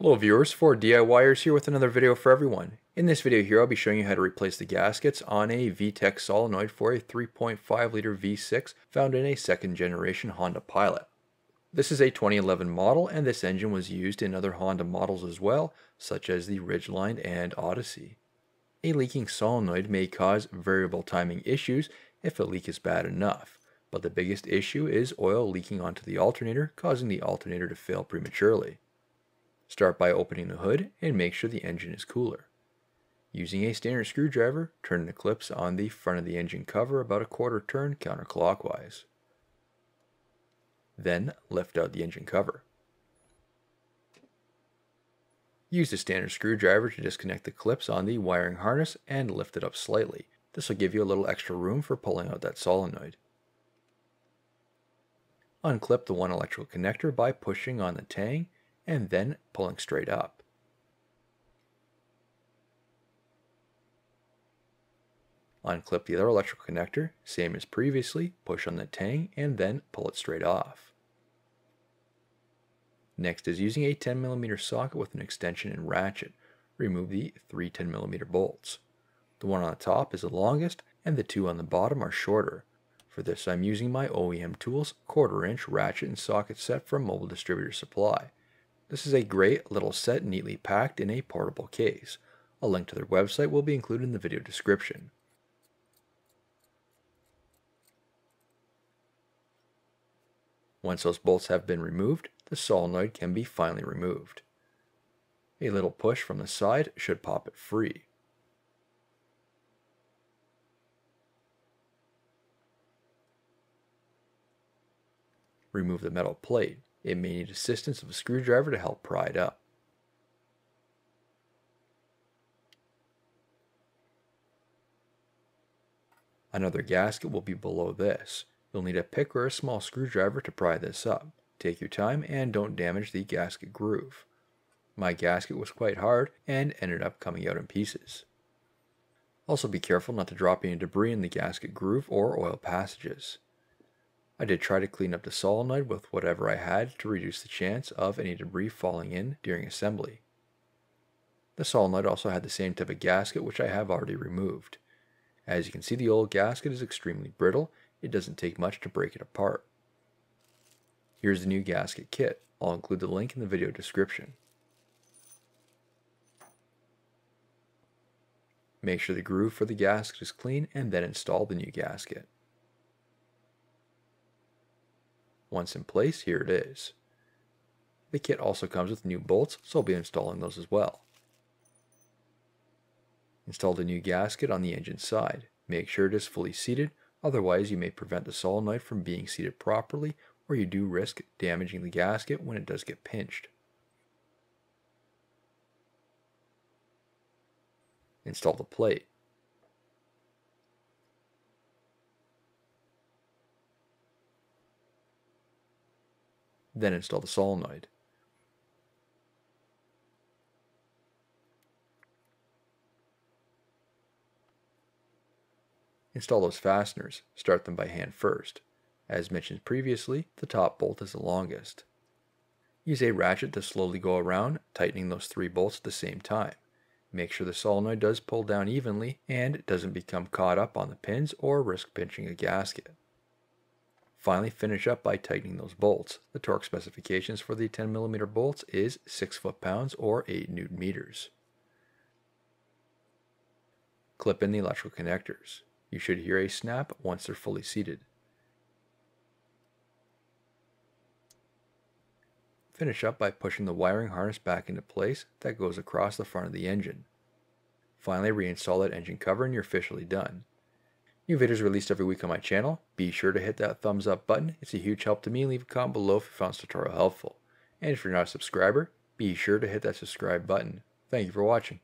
Hello viewers, 4DIYers here with another video for everyone. In this video here I'll be showing you how to replace the gaskets on a VTEC solenoid for a 3.5 liter V6 found in a second generation Honda Pilot. This is a 2011 model and this engine was used in other Honda models as well, such as the Ridgeline and Odyssey. A leaking solenoid may cause variable timing issues if a leak is bad enough, but the biggest issue is oil leaking onto the alternator causing the alternator to fail prematurely. Start by opening the hood and make sure the engine is cooler. Using a standard screwdriver, turn the clips on the front of the engine cover about a quarter turn counterclockwise. Then lift out the engine cover. Use the standard screwdriver to disconnect the clips on the wiring harness and lift it up slightly. This will give you a little extra room for pulling out that solenoid. Unclip the one electrical connector by pushing on the tang and then pulling straight up. Unclip the other electrical connector, same as previously, push on the tang and then pull it straight off. Next is using a 10mm socket with an extension and ratchet. Remove the three 10mm bolts. The one on the top is the longest and the two on the bottom are shorter. For this I'm using my OEM Tools quarter inch ratchet and socket set from Mobile Distributor Supply. This is a great little set neatly packed in a portable case. A link to their website will be included in the video description. Once those bolts have been removed, the solenoid can be finally removed. A little push from the side should pop it free. Remove the metal plate. It may need assistance of a screwdriver to help pry it up. Another gasket will be below this. You'll need a pick or a small screwdriver to pry this up. Take your time and don't damage the gasket groove. My gasket was quite hard and ended up coming out in pieces. Also be careful not to drop any debris in the gasket groove or oil passages. I did try to clean up the solenoid with whatever I had to reduce the chance of any debris falling in during assembly. The solenoid also had the same type of gasket which I have already removed. As you can see the old gasket is extremely brittle, it doesn't take much to break it apart. Here's the new gasket kit, I'll include the link in the video description. Make sure the groove for the gasket is clean and then install the new gasket. Once in place, here it is. The kit also comes with new bolts, so I'll be installing those as well. Install the new gasket on the engine side. Make sure it is fully seated, otherwise you may prevent the solenoid from being seated properly or you do risk damaging the gasket when it does get pinched. Install the plate. Then install the solenoid. Install those fasteners. Start them by hand first. As mentioned previously, the top bolt is the longest. Use a ratchet to slowly go around, tightening those three bolts at the same time. Make sure the solenoid does pull down evenly and doesn't become caught up on the pins or risk pinching a gasket. Finally, finish up by tightening those bolts. The torque specifications for the 10mm bolts is 6 foot-pounds or 8 newton meters. Clip in the electrical connectors. You should hear a snap once they're fully seated. Finish up by pushing the wiring harness back into place that goes across the front of the engine. Finally, reinstall that engine cover and you're officially done. New videos released every week on my channel. Be sure to hit that thumbs up button. It's a huge help to me. Leave a comment below if you found this tutorial helpful. And if you're not a subscriber, be sure to hit that subscribe button. Thank you for watching.